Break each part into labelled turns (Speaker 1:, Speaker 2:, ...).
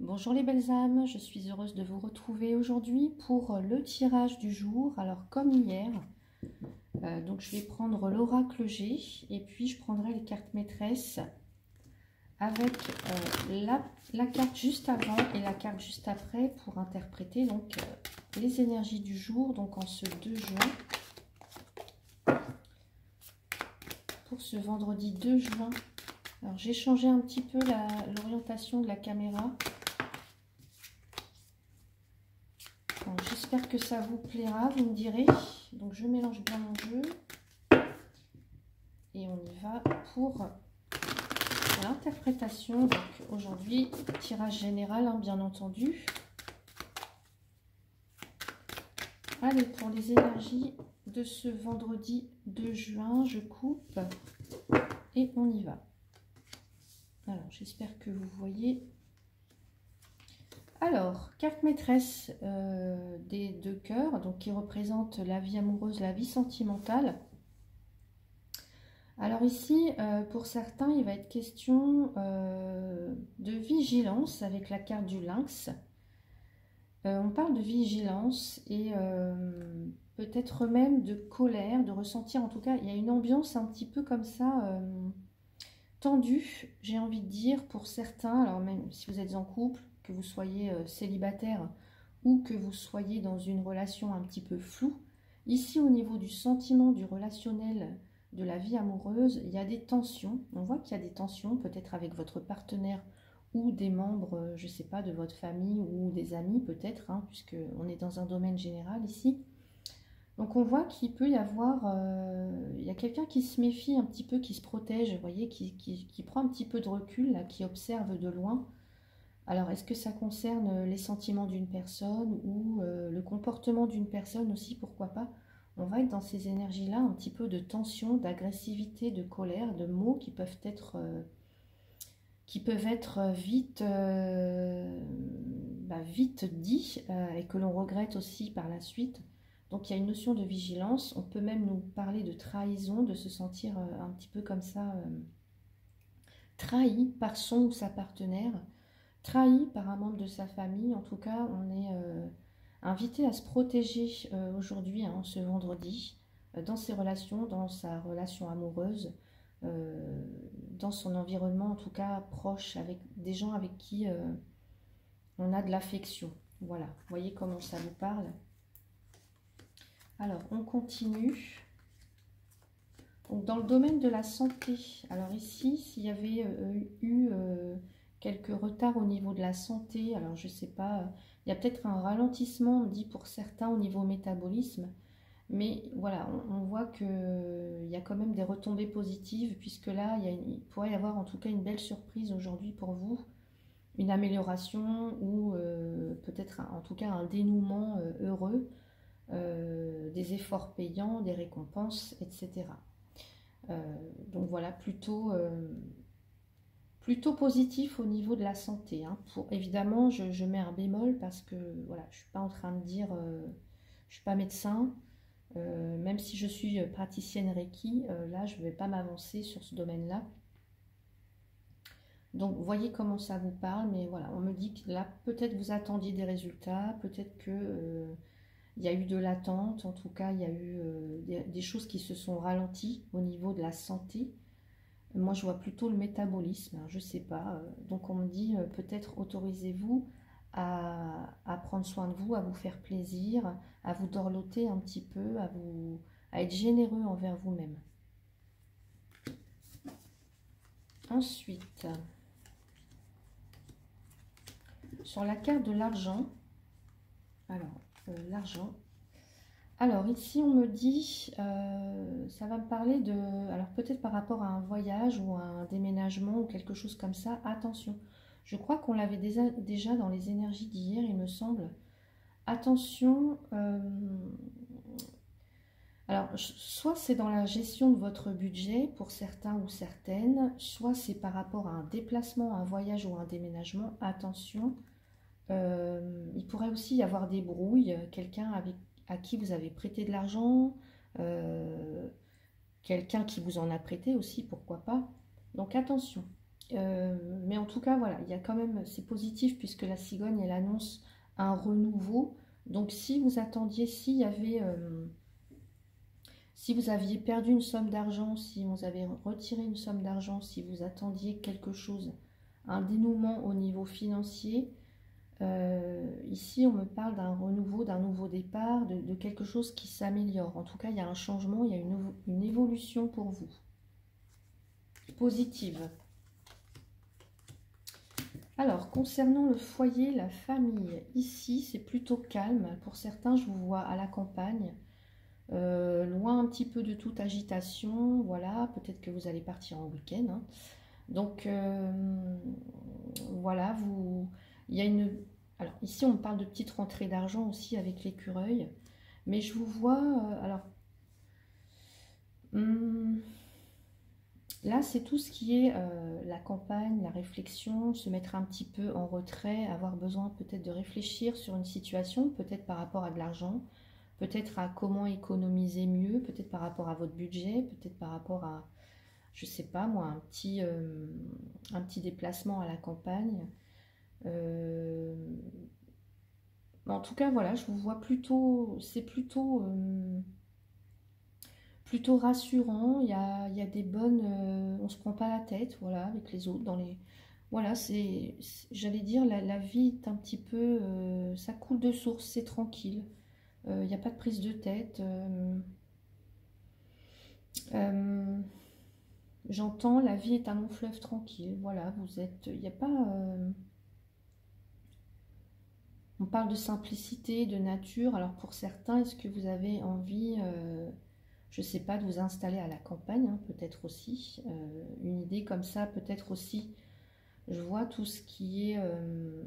Speaker 1: Bonjour les belles âmes, je suis heureuse de vous retrouver aujourd'hui pour le tirage du jour. Alors comme hier, euh, donc je vais prendre l'oracle G et puis je prendrai les cartes maîtresses avec euh, la, carte juste avant et la carte juste après pour interpréter donc euh, les énergies du jour, donc en ce 2 juin. Pour ce vendredi 2 juin. Alors j'ai changé un petit peu l'orientation de la caméra J'espère que ça vous plaira, vous me direz. Donc je mélange bien mon jeu. Et on y va pour l'interprétation. Donc aujourd'hui, tirage général, hein, bien entendu. Allez, pour les énergies de ce vendredi 2 juin, je coupe et on y va. Alors, j'espère que vous voyez alors, carte maîtresse euh, des deux cœurs, donc qui représente la vie amoureuse, la vie sentimentale. Alors ici, euh, pour certains, il va être question euh, de vigilance avec la carte du lynx. on parle de vigilance et peut-être même de colère, de ressentir, en tout cas, il y a une ambiance un petit peu comme ça, tendue, j'ai envie de dire, pour certains. Alors même si vous êtes en couple, que vous soyez euh, célibataire ou que vous soyez dans une relation un petit peu floue, ici au niveau du sentiment, du relationnel, de la vie amoureuse, il y a des tensions. On voit qu'il y a des tensions peut-être avec votre partenaire ou des membres, euh, je ne sais pas, de votre famille ou des amis peut-être, hein, puisqu'on est dans un domaine général ici. Donc on voit qu'il peut y avoir, euh, il y a quelqu'un qui se méfie un petit peu, qui se protège, vous voyez, qui, prend un petit peu de recul, qui observe de loin, alors, est-ce que ça concerne euh, les sentiments d'une personne ou euh, le comportement d'une personne aussi, pourquoi pas? On va être dans ces énergies-là, un petit peu de tension, d'agressivité, de colère, de mots qui peuvent être, euh, vite, bah, vite dits et que l'on regrette aussi par la suite. Donc, il y a une notion de vigilance. On peut même nous parler de trahison, de se sentir un petit peu comme ça, trahi par son ou sa partenaire trahi par un membre de sa famille. En tout cas, on est euh, invité à se protéger euh, aujourd'hui, hein, ce vendredi, euh, dans ses relations, dans sa relation amoureuse, dans son environnement, en tout cas proche, avec des gens avec qui on a de l'affection. Voilà, voyez comment ça vous parle. Alors, on continue. Donc, dans le domaine de la santé, alors ici, s'il y avait eu quelques retards au niveau de la santé. Alors, je ne sais pas, il y a peut-être un ralentissement, on dit pour certains, au niveau métabolisme. Mais voilà, on, voit qu'il y a quand même des retombées positives, puisque là, il, pourrait y avoir en tout cas une belle surprise aujourd'hui pour vous. Une amélioration ou euh, peut-être en tout cas un dénouement euh, heureux, euh, des efforts payants, des récompenses, etc. donc voilà, plutôt plutôt positif au niveau de la santé. Hein. Évidemment, je, mets un bémol parce que voilà, je ne suis pas en train de dire, euh, je ne suis pas médecin, euh, même si je suis praticienne Reiki, euh, là, je ne vais pas m'avancer sur ce domaine-là. Donc, voyez comment ça vous parle, mais voilà, on me dit que là, peut-être vous attendiez des résultats, peut-être que il y a eu de l'attente, en tout cas, il y a eu des, choses qui se sont ralenties au niveau de la santé. Moi, je vois plutôt le métabolisme, hein, je ne sais pas. Euh, donc, on me dit euh, peut-être autorisez-vous à, prendre soin de vous, à vous faire plaisir, à vous dorloter un petit peu, à, vous, à être généreux envers vous-même. Ensuite, sur la carte de l'argent, alors, euh, l'argent, alors ici on me dit, euh, ça va me parler de, alors peut-être par rapport à un voyage ou à un déménagement ou quelque chose comme ça, attention. Je crois qu'on l'avait déjà, dans les énergies d'hier, il me semble. Attention, euh, alors soit c'est dans la gestion de votre budget pour certains ou certaines, soit c'est par rapport à un déplacement, un voyage ou un déménagement. Attention, euh, il pourrait aussi y avoir des brouilles, quelqu'un avec à qui vous avez prêté de l'argent, euh, quelqu'un qui vous en a prêté aussi, pourquoi pas. Donc attention, mais en tout cas, voilà, il y a quand même, c'est positif puisque la cigogne, elle annonce un renouveau. Donc si vous attendiez, s'il y avait, si vous aviez perdu une somme d'argent, si vous avez retiré une somme d'argent, si vous attendiez quelque chose, un dénouement au niveau financier, euh, ici, on me parle d'un renouveau, d'un nouveau départ, de, quelque chose qui s'améliore. En tout cas, il y a un changement, il y a une, évolution pour vous. Positive. Alors, concernant le foyer, la famille, ici, c'est plutôt calme. Pour certains, je vous vois à la campagne, euh, loin un petit peu de toute agitation. Voilà, peut-être que vous allez partir en week-end. Hein. Donc, euh, voilà, vous il y a une... Alors ici, on parle de petites rentrées d'argent aussi avec l'écureuil. Mais je vous vois... Euh, alors... Hmm, là, c'est tout ce qui est euh, la campagne, la réflexion, se mettre un petit peu en retrait, avoir besoin peut-être de réfléchir sur une situation, peut-être par rapport à de l'argent, peut-être à comment économiser mieux, peut-être par rapport à votre budget, peut-être par rapport à, je sais pas moi, un petit, euh, un petit déplacement à la campagne. Euh, en tout cas, voilà, je vous vois plutôt, c'est plutôt, euh, plutôt rassurant. Il y a, y a des bonnes, euh, on se prend pas la tête, voilà, avec les autres dans les, voilà, c'est, j'allais dire, la, vie est un petit peu, ça coule de source, c'est tranquille. Il n'y a pas de prise de tête. J'entends, la vie est un long fleuve tranquille. Voilà, vous êtes, il n'y a pas on parle de simplicité, de nature. Alors pour certains, est-ce que vous avez envie, euh, je ne sais pas, de vous installer à la campagne, hein, peut-être aussi. Euh, une idée comme ça, peut-être aussi, je vois tout ce qui est euh,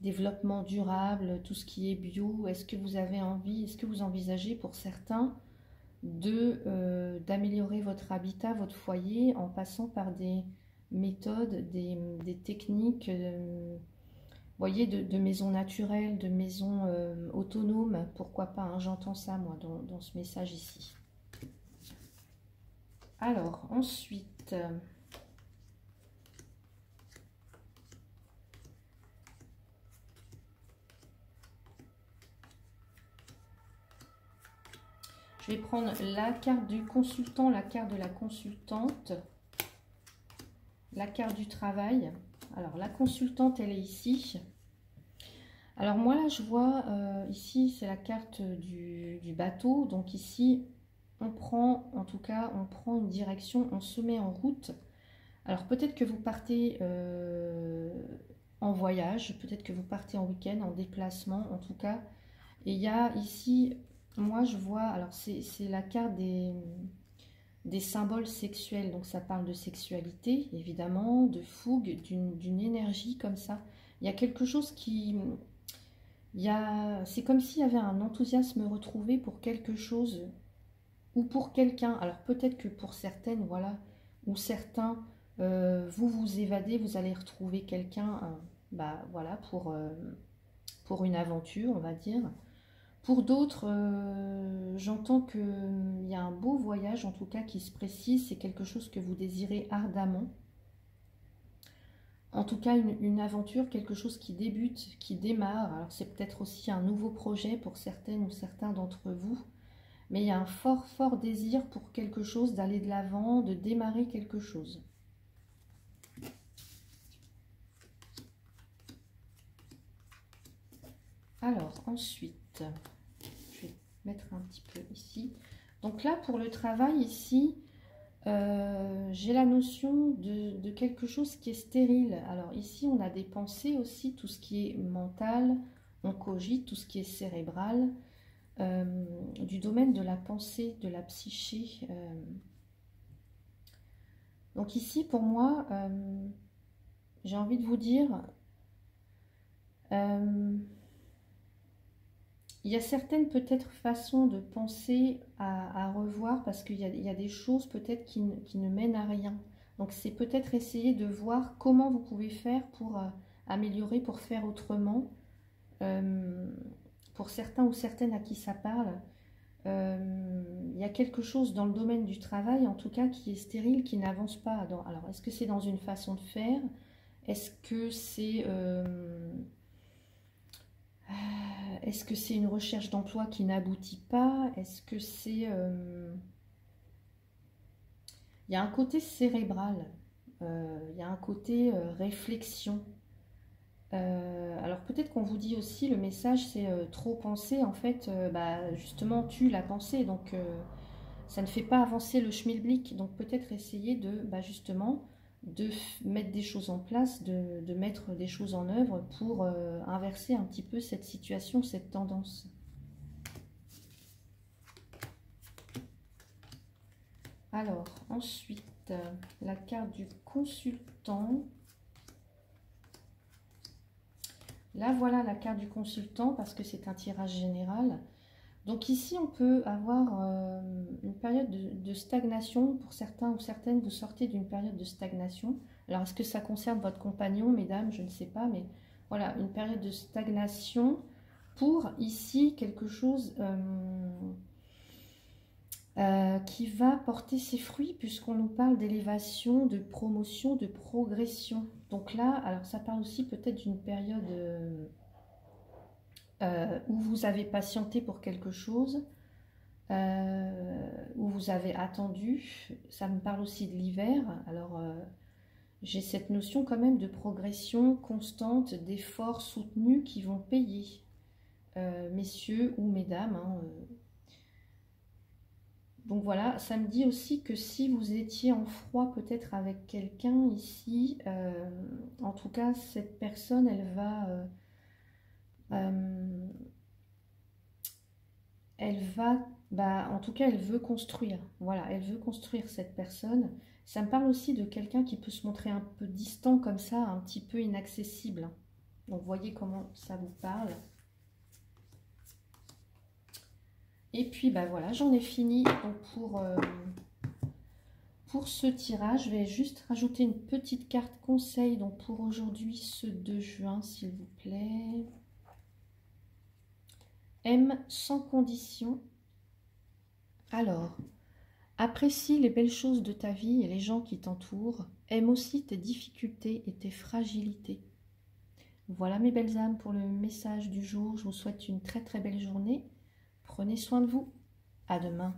Speaker 1: développement durable, tout ce qui est bio. Est-ce que vous avez envie, est-ce que vous envisagez pour certains d'améliorer votre habitat, votre foyer en passant par des méthodes, des, des techniques voyez, de, maisons naturelles, de maisons euh, autonomes, pourquoi pas, hein, j'entends ça moi dans, ce message ici. Alors, ensuite, je vais prendre la carte du consultant, la carte de la consultante, la carte du travail, alors, la consultante, elle est ici. Alors, moi, là, je vois, euh, ici, c'est la carte du, bateau. Donc, ici, on prend, en tout cas, on prend une direction, on se met en route. Alors, peut-être que vous partez euh, en voyage, peut-être que vous partez en week-end, en déplacement, en tout cas. Et il y a ici, moi, je vois, alors, c'est la carte des des symboles sexuels. Donc ça parle de sexualité, évidemment, de fougue, d'une énergie comme ça. Il y a quelque chose qui... C'est comme s'il y avait un enthousiasme retrouvé pour quelque chose ou pour quelqu'un. Alors peut-être que pour certaines, voilà, ou certains, euh, vous vous évadez, vous allez retrouver quelqu'un, euh, bah voilà, pour, euh, pour une aventure, on va dire. Pour d'autres, euh, j'entends qu'il hum, y a un beau voyage, en tout cas, qui se précise. C'est quelque chose que vous désirez ardemment. En tout cas, une, aventure, quelque chose qui débute, qui démarre. Alors, c'est peut-être aussi un nouveau projet pour certaines ou certains d'entre vous. Mais il y a un fort, fort désir pour quelque chose, d'aller de l'avant, de démarrer quelque chose. Alors, ensuite mettre un petit peu ici. Donc là, pour le travail ici, euh, j'ai la notion de, quelque chose qui est stérile. Alors ici, on a des pensées aussi, tout ce qui est mental, on cogite, tout ce qui est cérébral, euh, du domaine de la pensée, de la psyché. Euh. Donc ici, pour moi, j'ai envie de vous dire... Il y a certaines peut-être façons de penser à, revoir parce qu'il y, a des choses peut-être qui, ne mènent à rien. Donc c'est peut-être essayer de voir comment vous pouvez faire pour euh, améliorer, pour faire autrement. Euh, pour certains ou certaines à qui ça parle, euh, il y a quelque chose dans le domaine du travail, en tout cas, qui est stérile, qui n'avance pas. alors, est-ce que c'est dans une façon de faire? Est-ce que c'est est-ce que c'est une recherche d'emploi qui n'aboutit pas? Est-ce que c'est euh, il y a un côté cérébral, il y a un côté réflexion. Euh, alors peut-être qu'on vous dit aussi le message c'est euh, trop penser en fait euh, bah, justement tu la pensée. Donc ça ne fait pas avancer le schmilblick. Donc peut-être essayer de bah, justement de mettre des choses en place de, mettre des choses en œuvre pour inverser un petit peu cette situation cette tendance alors ensuite la carte du consultant Là, voilà la carte du consultant parce que c'est un tirage général. Donc ici, on peut avoir euh, une période de, stagnation. Pour certains ou certaines, vous sortez d'une période de stagnation. Alors, est-ce que ça concerne votre compagnon, mesdames? Je ne sais pas, mais voilà, une période de stagnation pour ici quelque chose euh, euh, qui va porter ses fruits puisqu'on nous parle d'élévation, de promotion, de progression. Donc là, alors ça parle aussi peut-être d'une période euh, euh, où vous avez patienté pour quelque chose, où vous avez attendu. Ça me parle aussi de l'hiver. Alors j'ai cette notion quand même de progression constante, d'efforts soutenus qui vont payer. messieurs ou mesdames, hein, donc voilà, ça me dit aussi que si vous étiez en froid peut-être avec quelqu'un ici, euh, en tout cas cette personne, elle va, euh, elle va, bah, en tout cas elle veut construire. Voilà, elle veut construire cette personne. Ça me parle aussi de quelqu'un qui peut se montrer un peu distant comme ça, un petit peu inaccessible. Donc voyez comment ça vous parle. Et puis, bah voilà, j'en ai fini pour, euh, pour ce tirage. Je vais juste rajouter une petite carte conseil donc pour aujourd'hui, ce 2 juin, s'il vous plaît. M sans condition. Alors, apprécie les belles choses de ta vie et les gens qui t'entourent. Aime aussi tes difficultés et tes fragilités. Voilà mes belles âmes pour le message du jour. Je vous souhaite une très très belle journée Prenez soin de vous. À demain.